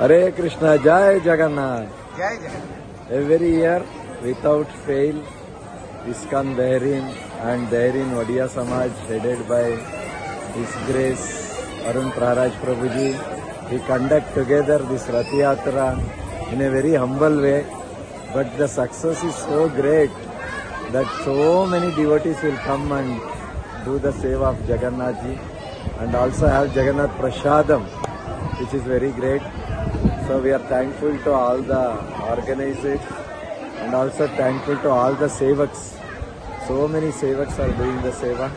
हरे कृष्णा जय जगन्नाथ जय Jagannath every year without fail ISKCON Bahrain and Bahrain Odia Samaj headed by grace Arun Praharaj Prabhu ji we conduct together this Rath Yatra in a very humble way but the success is so great that so many devotees will come and do the seva of Jagannath ji and also have Jagannath prasadam which is very great So we are thankful to all the organizers and also thankful to all the sevaks. So many sevaks are doing the seva.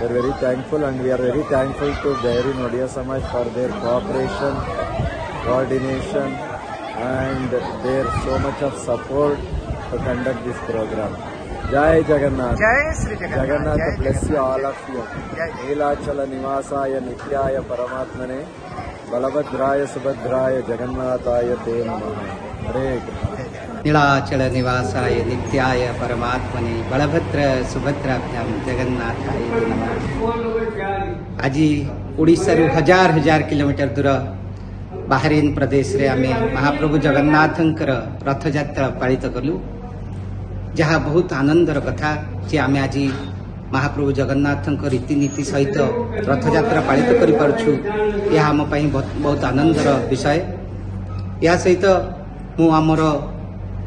We are very thankful and we are very thankful to Dairy Nodia Samaj for their cooperation, coordination and their so much of support to conduct this program. Jai Jagannath. Jai Sri Jagannath. Jagannath bless you all of you. Jai. Nilachala Nivasaya Nityaya Paramatmane. बलभद्राय, सुभद्राय, जगन्नाथाय ते हरे नीलाचल निवासाय नित्याय परमात्मने बलभद्र सुभद्राभ्याम जगन्नाथाय आज ओडिशा रु हज़ार हज़ार किलोमीटर दूर बाहरीन प्रदेश रे ପ୍ରଦେଶରେ महाप्रभु जगन्नाथ रथ जात्रा पालित कलु जहाँ बहुत आनंदर कथा जे ଆମେ आज ମହାପ୍ରଭୁ ଜଗନ୍ନାଥଙ୍କ ରୀତିନୀତି ସହିତ ରଥଯାତ୍ରା ପାଳିତ କରିପାରୁଛୁ ଏହା ଆମ ପାଇଁ ବହୁତ ଆନନ୍ଦର ବିଷୟ। ଏହା ସହିତ ମୁଁ ଆମର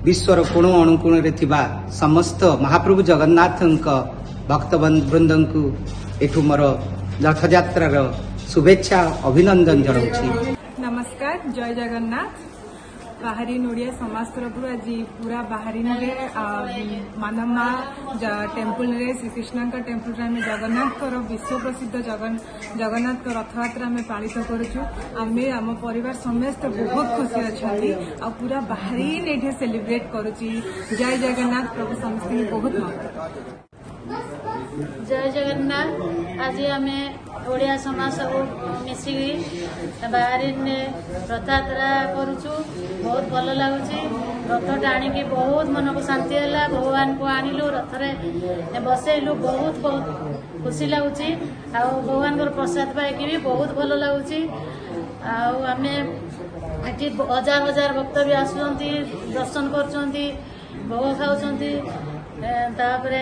ବିଶ୍ୱର କୋଣ ଅଣୁକୋଣରେ ଥିବା ସମସ୍ତ ମହାପ୍ରଭୁ ଜଗନ୍ନାଥଙ୍କ ଭକ୍ତବୃନ୍ଦଙ୍କୁ ଏଠୁ ମୋର ରଥଯାତ୍ରାର ଶୁଭେଚ୍ଛା ଅଭିନନ୍ଦନ ଜଣାଉଛି। ନମସ୍କାର ଜୟ ଜଗନ୍ନାଥ। ବାହାରିନ ଓଡ଼ିଆ ସମାଜ ତରଫରୁ ଆଜି ପୁରା ବାହାରିନରେ ମାନମା ଟେମ୍ପୁଲରେ ଶ୍ରୀକୃଷ୍ଣଙ୍କ ଟେମ୍ପୁଲରେ ଆମେ ଜଗନ୍ନାଥଙ୍କର ବିଶ୍ୱ ପ୍ରସିଦ୍ଧ ଜଗନ୍- ଜଗନ୍ନାଥଙ୍କ ରଥଯାତ୍ରା ଆମେ ପାଳିତ କରୁଛୁ ଆମେ ଆମ ପରିବାର ସମସ୍ତେ ବହୁତ ଖୁସି ଅଛନ୍ତି ଆଉ ପୁରା ବାହାରିନ ଏଠି ସେଲିବ୍ରେଟ କରୁଛି ଜୟ ଜଗନ୍ନାଥ ପ୍ରଭୁ ସମସ୍ତଙ୍କୁ ବହୁତ ମଙ୍ଗଳ ଜୟ ଜଗନ୍ନାଥ ଆଜି ଆମେ ଓଡ଼ିଆ ସମାଜ ସବୁ ମିଶିକି ବାହାରିନେ ରଥଯାତ୍ରା କରୁଛୁ ବହୁତ ଭଲ ଲାଗୁଛି ରଥ ଟାଣିକି ବହୁତ ମନକୁ ଶାନ୍ତି ହେଲା ଭଗବାନଙ୍କୁ ଆଣିଲୁ ରଥରେ ବସେଇଲୁ ବହୁତ ବହୁତ ଖୁସି ଲାଗୁଛି ଆଉ ଭଗବାନଙ୍କର ପ୍ରସାଦ ପାଇକି ବି ବହୁତ ଭଲ ଲାଗୁଛି ଆଉ ଆମେ ଏଠି ହଜାର ହଜାର ଭକ୍ତ ବି ଆସୁଛନ୍ତି ଦର୍ଶନ କରୁଛନ୍ତି ଭୋଗ ଖାଉଛନ୍ତି ଏ, ତାପରେ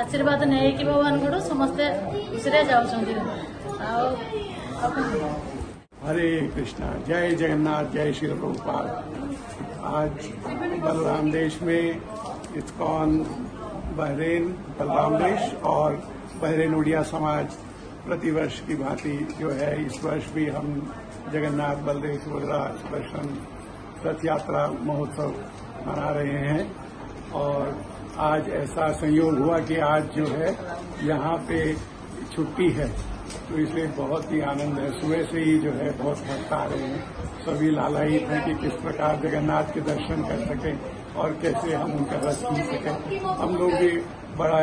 ଆଶୀର୍ବାଦ ନେଇକି ଭଗବାନଙ୍କଠୁ ସମସ୍ତେ ଖୁସିରେ ଯାଉଛନ୍ତି ଆଉ ଆଉ- हरे कृष्णा, जय जगन्नाथ, जय श्री प्रभुपाद आज बलराम देश में इस्कॉन बहरेन, बलराम देश और बहरेन उड़िया समाज प्रतिवर्ष की भांति जो है, इस वर्ष भी हम जगन्नाथ, बलदेव सुभद्रा सुदर्शन रथ यात्रा महोत्सव मना रहे हैं। और आज ऐसा संयोग हुआ कि आज जो है, यहाँ पे छुट्टी है। तो इसलिए बहुत ही आनंद है। सुबह से ही जो है बहुत भक्त आ रहे हैं। सभी लालायित हैं कि किस प्रकार जगन्नाथ के दर्शन कर सकें और कैसे हम उनका रस खींच सकें। हम लोग भी बड़ा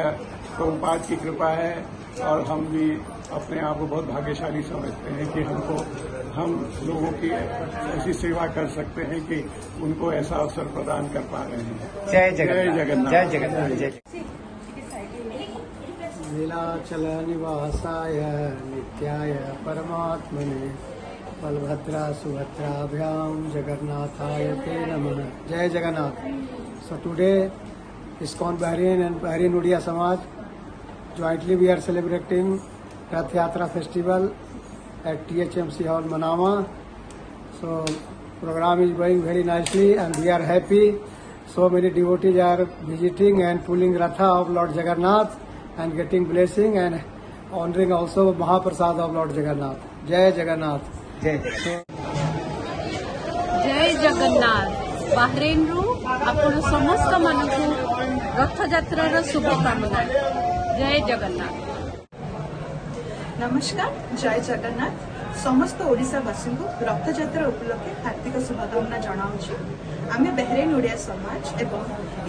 प्रभुपाद की कृपा है और हम भी अपने आप को बहुत भाग्यशाली समझते हैं कि हमको हम लोगों की ऐसी सेवा कर सकते हैं कि उनको ऐसा अवसर प्रदान कर पा रहे हैं। जय जगन्नाथ। जगन्नाथ। जय जगन्नाथ। जय नीलाचल नीलाचल निवासाय नित्याय परमात्मने बलभद्रा सुभद्राभ्याम जगन्नाथाय ते नम। जय Jagannath. So today ISKCON Bahrain and Bahrain Odia Samaj jointly we are celebrating Rath Yatra festival at T H M C hall Manama so programme is going very nicely and we are happy so many devotees are visiting and pulling ratha of lord Jagannath and getting blessing and honoring also Mahaprasad of Lord Jagannath. Jai Jagannath. जय ଜୟ ଜଗନ୍ନାଥ ବାହରେନ୍ରୁ ଆପଣ ସମସ୍ତ ମାନଙ୍କୁ ରଥଯାତ୍ରାର ଶୁଭକାମନା ଜୟ ଜଗନ୍ନାଥ ନମସ୍କାର ଜୟ ଜଗନ୍ନାଥ সমস্ত ওড়িশাবাসী রথযাত্রা উপলক্ষে হার্দিক শুভকামনা জনাওছি আমি বেহরেন ওড়িয়া সমাজ এবং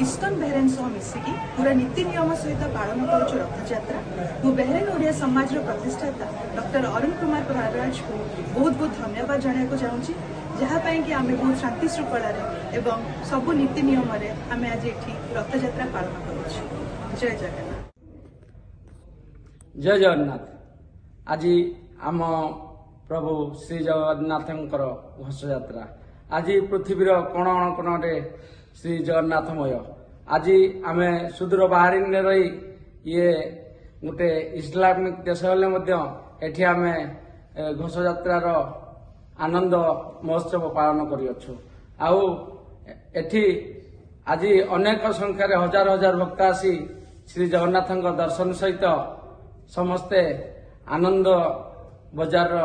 ইস্টন বেহরেন সহ মিশিকি পুরা নীতি নিয়ম সহ পালন করছু রথযাত্রা মু বেহরেন ওড়িয়া সমাজর প্রতিষ্ঠাতা ডক্টর অরুণ কুমার প্রহারাজ বহুত বহু ধন্যবাদ জনাইব চাহি যাহাপাইকি আমি বহু শান্তি শৃঙ্খলার এবং সবু নীতি নিয়মের আমি আজ এটি রথযাত্রা পালন করছি জয় জগন্নাথ জয় জগন্নাথ আজি আম ପ୍ରଭୁ ଶ୍ରୀ ଜଗନ୍ନାଥଙ୍କର ଘୋଷଯାତ୍ରା। ଆଜି ପୃଥିବୀର କୋଣ ଅନୁକୋଣରେ ଶ୍ରୀ ଜଗନ୍ନାଥମୟ ଆଜି ଆମେ ସୁଦୂର ବାହାରିନରେ ରହି ଇଏ ଗୋଟେ ଇସଲାମିକ ଦେଶ ହେଲେ ମଧ୍ୟ ଏଠି ଆମେ ଘୋଷଯାତ୍ରାର ଆନନ୍ଦ ମହୋତ୍ସବ ପାଳନ କରିଅଛୁ। ଆଉ ଏଠି ଆଜି ଅନେକ ସଂଖ୍ୟାରେ ହଜାର ହଜାର ଭକ୍ତ ଆସି ଶ୍ରୀ ଜଗନ୍ନାଥଙ୍କ ଦର୍ଶନ ସହିତ ସମସ୍ତେ ଆନନ୍ଦ ବଜାରର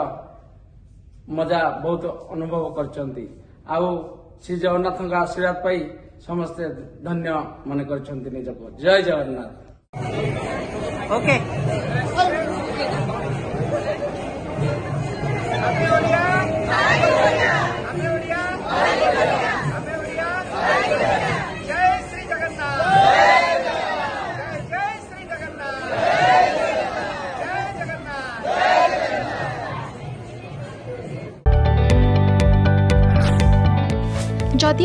ମଜା ବହୁତ ଅନୁଭବ କରିଛନ୍ତି ଆଉ ଶ୍ରୀ ଜଗନ୍ନାଥଙ୍କ ଆଶୀର୍ବାଦ ପାଇ ସମସ୍ତେ ଧନ୍ୟ ମନେ କରିଛନ୍ତି ନିଜକୁ ଜୟ ଜଗନ୍ନାଥ ଓକେ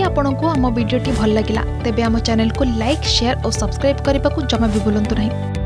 आपंक आम भिडी भल लगा तेब चैनल को लाइक, शेयर और सब्सक्राइब करने को जमा भी भूलु नहीं।